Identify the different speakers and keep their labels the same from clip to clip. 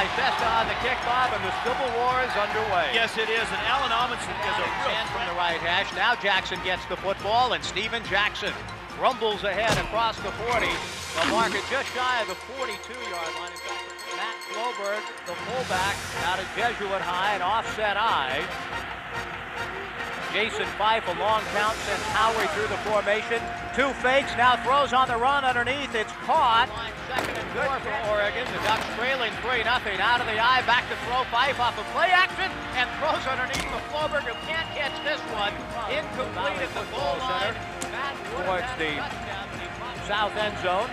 Speaker 1: by on the kick, Bob, and the Civil War is underway.
Speaker 2: Yes, it is, and Allan Amundson is a real
Speaker 1: from the right hash. Now Jackson gets the football, and Steven Jackson rumbles ahead across the 40. The marker just shy of the 42-yard line. In fact, Matt Floberg, the fullback, out of Jesuit High, an offset I. Jason Fife, a long count sends Howery through the formation. Two fakes, now throws on the run underneath. It's caught. Second and good for Oregon. The Ducks trailing 3 nothing. Out of the I, back to throw. Fife off of play action and throws underneath the Floberg who can't catch this one. Incomplete at the goal line. Towards the south end zone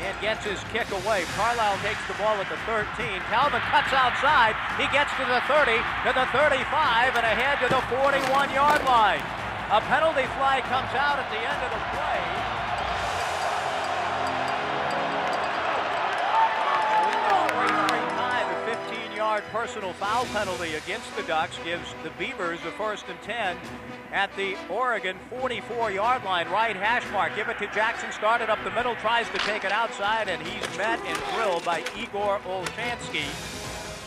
Speaker 1: and gets his kick away. Carlisle takes the ball at the 13. Calvin cuts outside. He gets to the 30, to the 35, and ahead to the 41-yard line. A penalty flag comes out at the end of the play. The 15-yard personal foul penalty against the Ducks gives the Beavers a first and 10 at the Oregon 44-yard line, right hash mark. Give it to Jackson, started up the middle, tries to take it outside, and he's met and drilled by Igor Olshansky.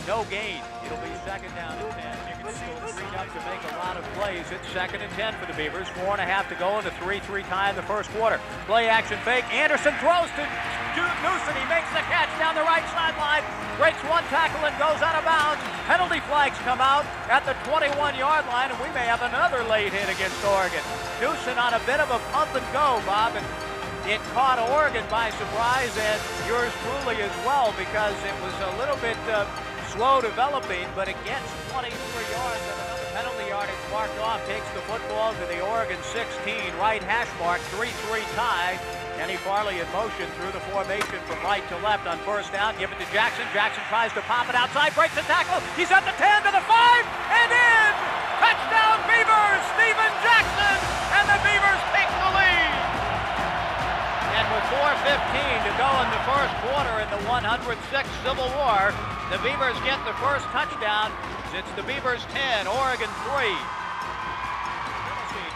Speaker 1: No gain. It'll be second down and 10. You can still freed up to make a lot of plays. It's second and 10 for the Beavers. Four and a half to go in the 3-3 tie in the first quarter. Play action fake. Anderson throws to Newson. He makes the catch down the right sideline. Breaks one tackle and goes out of bounds. Penalty flags come out at the 21-yard line, and we may have another late hit against Oregon. Newson on a bit of a pump and go, Bob, and it caught Oregon by surprise and yours truly as well because it was a little bit uh, slow developing, but it gets 23 yards and another penalty yardage marked off. Takes the football to the Oregon 16, right hash mark, 3-3 tie. Kenny Farley in motion through the formation from right to left on first down. Give it to Jackson. Jackson tries to pop it outside, breaks the tackle. He's at the 10 to the 5 and in! Touchdown Beavers! Steven Jackson! And the Beavers take the lead! And with 4.15 to go in the first quarter in the 106th Civil War, the Beavers get the first touchdown. It's the Beavers 10, Oregon 3.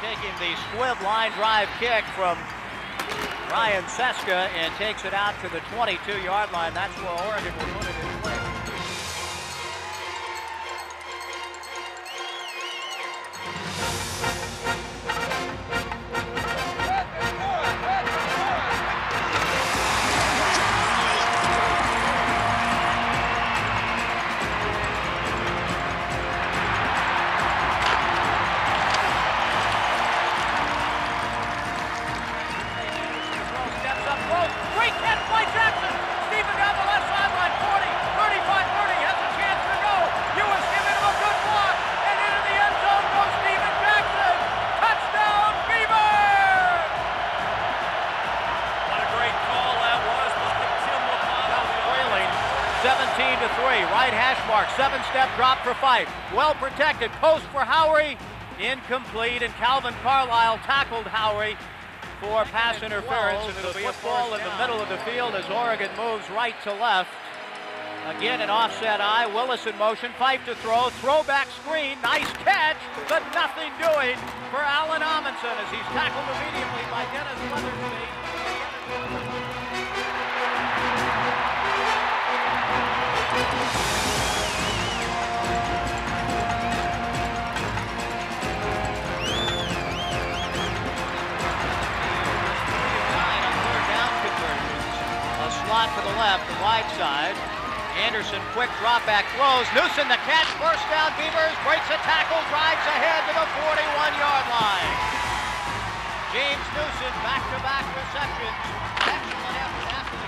Speaker 1: Taking the squib line drive kick from Ryan Seska and takes it out to the 22-yard line. That's where Oregon will put it Right mark. Seven step drop for Fife. Well protected. Post for Howery. Incomplete. And Calvin Carlisle tackled Howery for pass interference. And it'll be a ball in the middle of the field as Oregon moves right to left. Again, an offset I. Willis in motion. Fife to throw. Throwback screen. Nice catch, but nothing doing for Allan Amundson as he's tackled immediately by Dennis Weathersby. Left, the wide side. Anderson, quick drop back throws. Newson the catch, first down Beavers, breaks a tackle, drives ahead to the 41-yard line. James Newson, back-to-back receptions. Excellent effort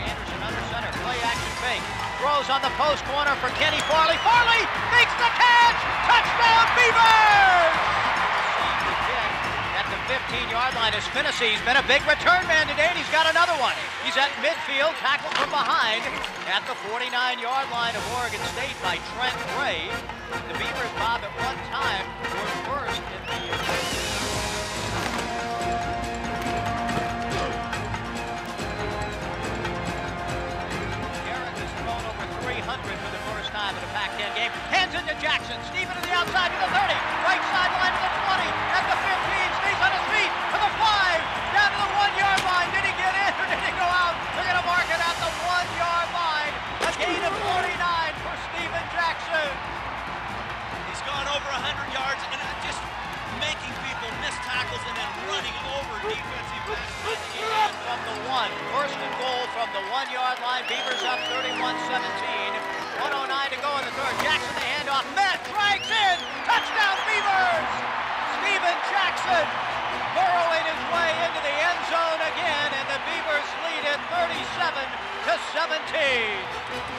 Speaker 1: Anderson under center, play action fake. Throws on the post corner for Kenny Farley. Farley makes the catch! Touchdown Beavers! 15-yard He's been a big return man today, and he's got another one. He's at midfield, tackled from behind at the 49-yard line of Oregon State by Trent Gray. The Beavers, Bob, at one time were first in the Garrett has thrown over 300 for the first time in a Pac-10 game. Hands into Jackson. Steven to the outside to the 30. Right sideline to the Beavers up 31-17. 109 to go in the third. Jackson the handoff. Met strikes in. Touchdown Beavers! Steven Jackson burrowing his way into the end zone again, and the Beavers lead it 37 to 17.